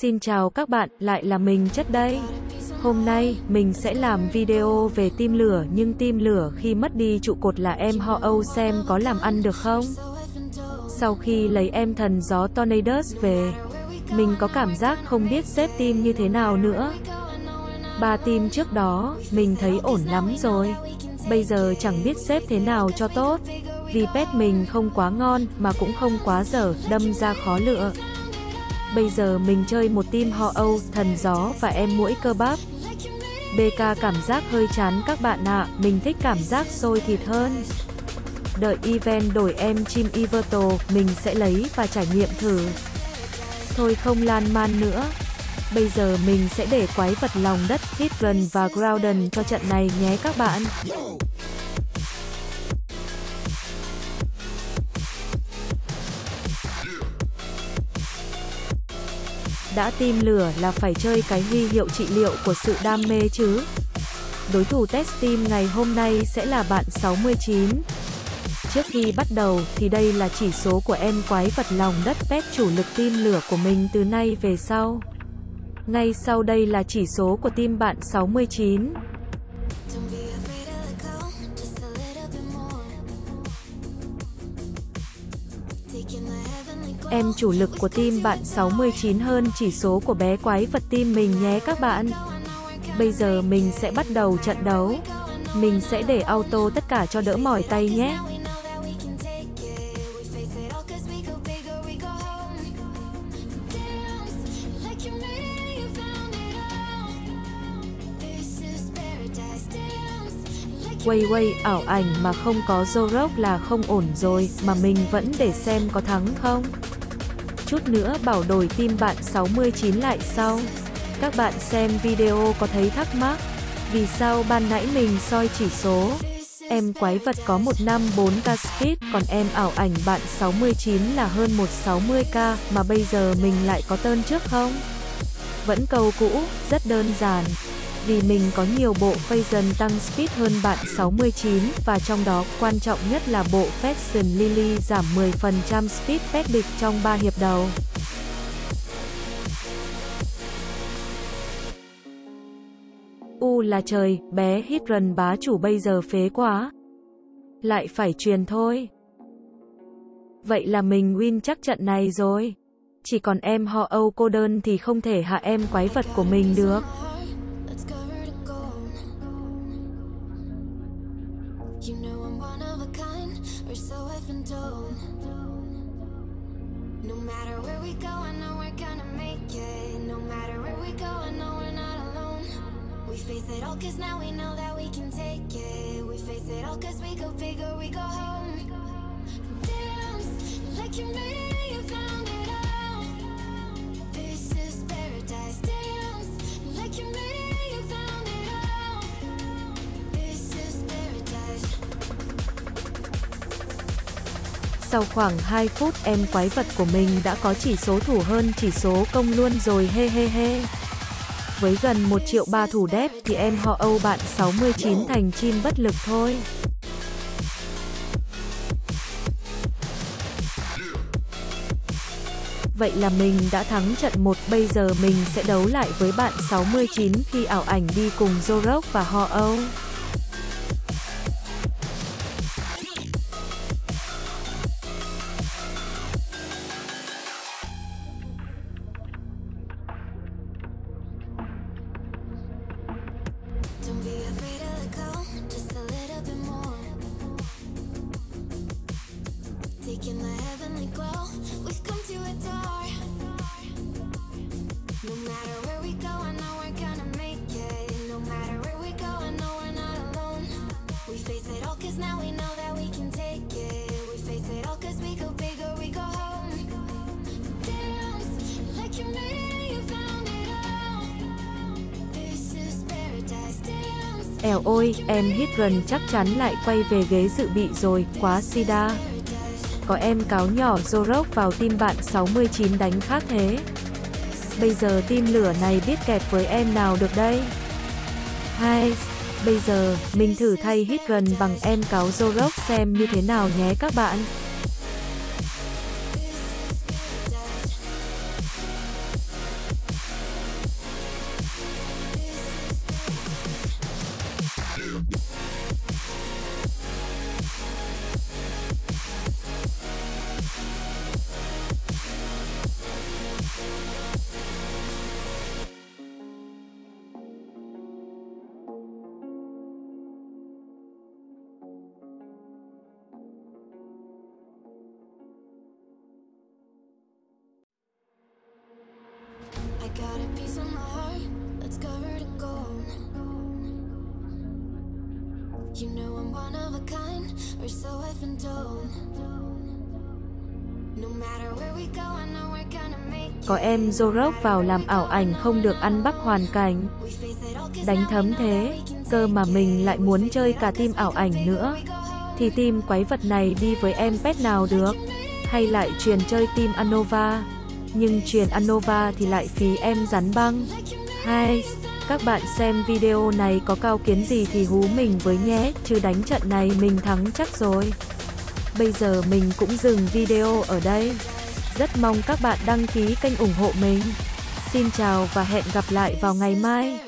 Xin chào các bạn, lại là mình chất đây. Hôm nay, mình sẽ làm video về tim lửa nhưng tim lửa khi mất đi trụ cột là em ho Âu xem có làm ăn được không? Sau khi lấy em thần gió Tornadoes về, mình có cảm giác không biết xếp tim như thế nào nữa. Ba tim trước đó, mình thấy ổn lắm rồi. Bây giờ chẳng biết xếp thế nào cho tốt. Vì pet mình không quá ngon mà cũng không quá dở, đâm ra khó lựa. Bây giờ mình chơi một team họ Âu, thần gió và em mũi cơ bắp. BK cảm giác hơi chán các bạn ạ, mình thích cảm giác sôi thịt hơn. Đợi event đổi em chim Iverto mình sẽ lấy và trải nghiệm thử. Thôi không lan man nữa. Bây giờ mình sẽ để quái vật lòng đất, Hidron và Groudon cho trận này nhé các bạn. Đã tim lửa là phải chơi cái huy hiệu trị liệu của sự đam mê chứ. Đối thủ test team ngày hôm nay sẽ là bạn 69. Trước khi bắt đầu thì đây là chỉ số của em quái vật lòng đất pet chủ lực tim lửa của mình từ nay về sau. Ngay sau đây là chỉ số của team bạn 69. Em chủ lực của team bạn 69 hơn chỉ số của bé quái vật team mình nhé các bạn. Bây giờ mình sẽ bắt đầu trận đấu. Mình sẽ để auto tất cả cho đỡ mỏi tay nhé. Quay quay ảo ảnh mà không có Zorok là không ổn rồi, mà mình vẫn để xem có thắng không chút nữa bảo đổi tim bạn 69 lại sau. Các bạn xem video có thấy thắc mắc, vì sao ban nãy mình soi chỉ số? Em quái vật có 154k speed, còn em ảo ảnh bạn 69 là hơn 160k, mà bây giờ mình lại có tơn trước không? Vẫn câu cũ, rất đơn giản vì mình có nhiều bộ Phase tăng speed hơn bạn 69, và trong đó quan trọng nhất là bộ Fashion Lily giảm 10% speed pet địch trong 3 hiệp đầu. U là trời, bé Hidron bá chủ bây giờ phế quá. Lại phải truyền thôi. Vậy là mình win chắc trận này rồi. Chỉ còn em họ Âu cô đơn thì không thể hạ em quái vật của mình được. No matter where we go, I know we're gonna make it. No matter where we go, I know we're not alone. We face it all cause now we know that we can take it. We face it all cause we go big or we go home. Dance like you made it, Sau khoảng 2 phút em quái vật của mình đã có chỉ số thủ hơn chỉ số công luôn rồi he he he. Với gần 1 triệu ba thủ đép thì em họ Âu bạn 69 thành chim bất lực thôi. Vậy là mình đã thắng trận 1, bây giờ mình sẽ đấu lại với bạn 69 khi ảo ảnh đi cùng Zorok và họ Âu. Eo ôi, em Hidron chắc chắn lại quay về ghế dự bị rồi, quá sida có em cáo nhỏ Zorok vào tim bạn 69 đánh khác thế. Bây giờ tim lửa này biết kẹp với em nào được đây? Hai, bây giờ, mình thử thay hit gần bằng em cáo Zorok xem như thế nào nhé các bạn. One of a kind, or so we're gonna make Có em Zorok vào làm ảo ảnh không được ăn bắp hoàn cảnh. Đánh thấm thế, cơ mà mình lại muốn chơi cả team ảo ảnh nữa. Thì team quái vật này đi với em pet nào được? Hay lại truyền chơi team Anova? Nhưng truyền Anova thì lại phí em rắn băng. Hai, các bạn xem video này có cao kiến gì thì hú mình với nhé, chứ đánh trận này mình thắng chắc rồi. Bây giờ mình cũng dừng video ở đây. Rất mong các bạn đăng ký kênh ủng hộ mình. Xin chào và hẹn gặp lại vào ngày mai.